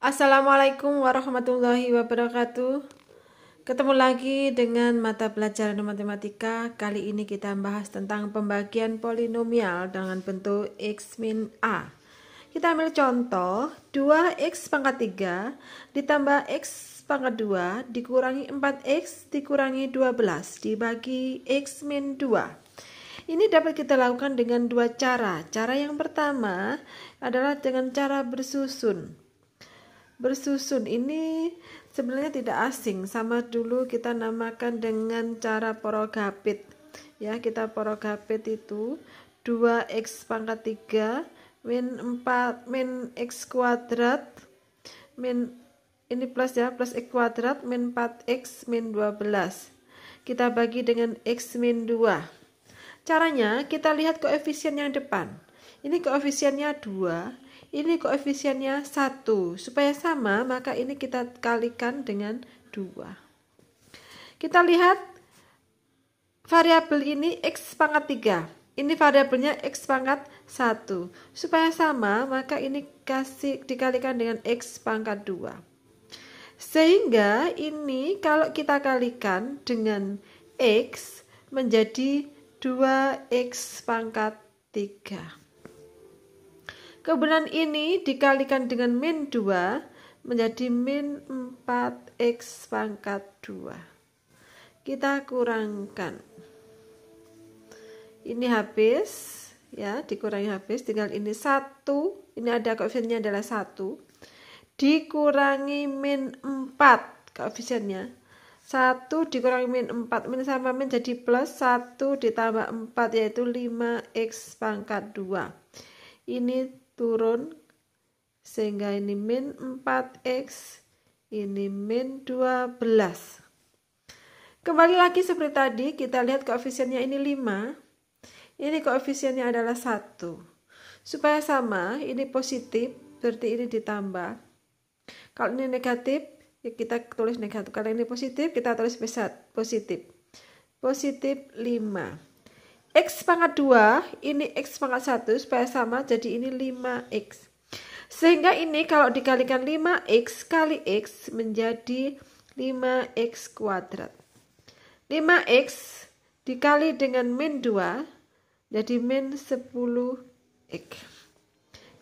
Assalamualaikum warahmatullahi wabarakatuh. Ketemu lagi dengan mata pelajaran matematika. Kali ini kita bahas tentang pembagian polinomial dengan bentuk x min a. Kita ambil contoh 2x pangkat 3 ditambah x pangkat 2 dikurangi 4x dikurangi 12 dibagi x min 2. Ini dapat kita lakukan dengan dua cara. Cara yang pertama adalah dengan cara bersusun bersusun. Ini sebenarnya tidak asing. Sama dulu kita namakan dengan cara porogapit. Ya kita porogapit itu 2x pangkat 3 min 4 min x kuadrat min ini plus ya plus x kuadrat min 4x min 12 kita bagi dengan x min 2 caranya kita lihat koefisien yang depan. Ini koefisiennya 2 ini koefisiennya 1 supaya sama maka ini kita kalikan dengan 2 kita lihat variabel ini x pangkat 3 ini variabelnya x pangkat 1 supaya sama maka ini kasih dikalikan dengan x pangkat 2 sehingga ini kalau kita kalikan dengan x menjadi 2x pangkat 3 Kemudian ini dikalikan dengan min 2 menjadi min 4x pangkat 2. Kita kurangkan. Ini habis ya, dikurangi habis tinggal ini 1, ini ada koefisiennya adalah 1 dikurangi min 4 koefisiennya. 1 dikurangi min 4 min sama min jadi plus 1 ditambah 4 yaitu 5x pangkat 2 ini turun sehingga ini min 4x ini min 12 kembali lagi seperti tadi kita lihat koefisiennya ini 5 ini koefisiennya adalah 1 supaya sama ini positif berarti ini ditambah. Kalau ini negatif ya kita tulis negatif. Kalau ini positif kita tulis positif. Positif 5 X pangkat 2 ini X pangkat 1 supaya sama jadi ini 5X sehingga ini kalau dikalikan 5X kali X menjadi 5X kuadrat. 5X dikali dengan min 2 jadi min 10X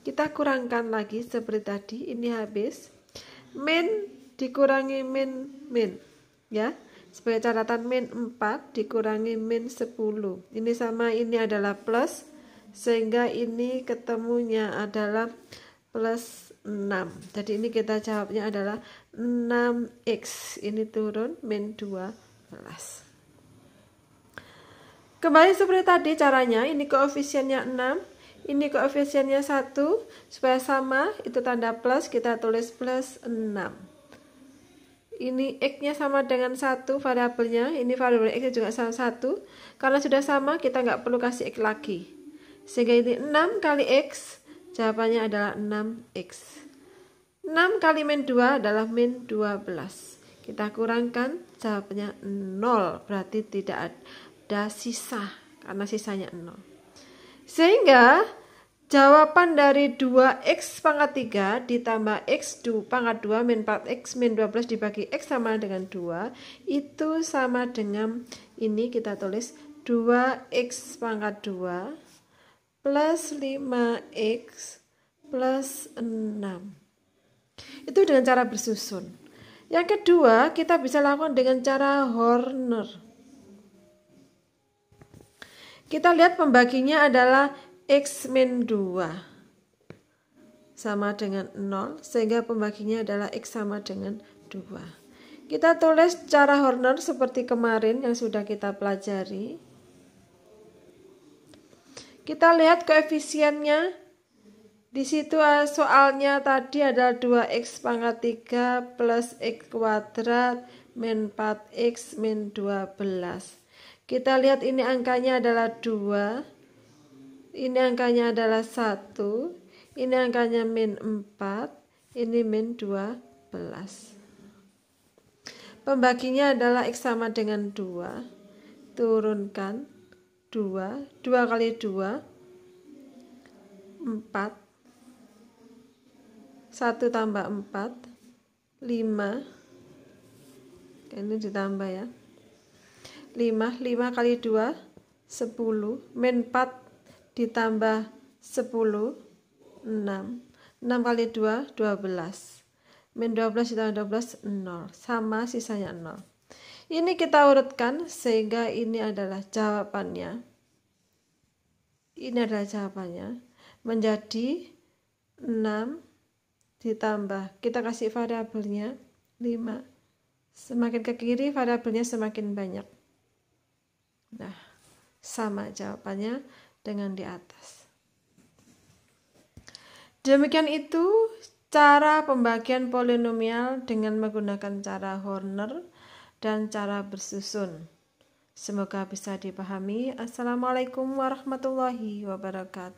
kita kurangkan lagi seperti tadi ini habis. Min dikurangi min min ya. Sebagai catatan min 4 dikurangi min 10 ini sama ini adalah plus sehingga ini ketemunya adalah plus 6 jadi ini kita jawabnya adalah 6x ini turun min 12 kembali seperti tadi caranya ini koefisiennya 6 ini koefisiennya 1 supaya sama itu tanda plus kita tulis plus 6 ini x-nya sama dengan satu variabelnya. Ini variabel x juga sama satu. Karena sudah sama kita nggak perlu kasih x lagi. Sehingga ini 6 kali x jawabannya adalah 6x 6 kali min 2 adalah min 12 kita kurangkan jawabannya 0 berarti tidak ada sisa karena sisanya 0 sehingga Jawaban dari 2x pangkat 3 ditambah x pangkat 2 min 4x min 12 dibagi x sama dengan 2 itu sama dengan ini kita tulis 2x pangkat 2 plus 5x plus 6 itu dengan cara bersusun. Yang kedua kita bisa lakukan dengan cara Horner. Kita lihat pembaginya adalah X min 2 sama dengan 0 sehingga pembaginya adalah X sama dengan 2 kita tulis cara Horner seperti kemarin yang sudah kita pelajari. Kita lihat koefisiennya. Di situ eh, soalnya tadi adalah 2x pangkat 3 plus x kuadrat min 4x min 12 kita lihat ini angkanya adalah 2 ini angkanya adalah 1 ini angkanya min 4 ini min 12 pembaginya adalah X sama dengan 2 turunkan 2 2 kali 2 4 1 tambah 4 5 ini ditambah ya. 5 5 kali 2 10 min 4 ditambah 10 6 6 kali 2 12 min 12 ditambah 12 0 sama sisanya 0 ini kita urutkan sehingga ini adalah jawabannya. Ini adalah jawabannya. Menjadi 6 ditambah. Kita kasih variabelnya 5 semakin ke kiri variabelnya semakin banyak. Nah sama jawabannya dengan di atas. Demikian itu cara pembagian polinomial dengan menggunakan cara Horner dan cara bersusun. Semoga bisa dipahami. Assalamualaikum warahmatullahi wabarakatuh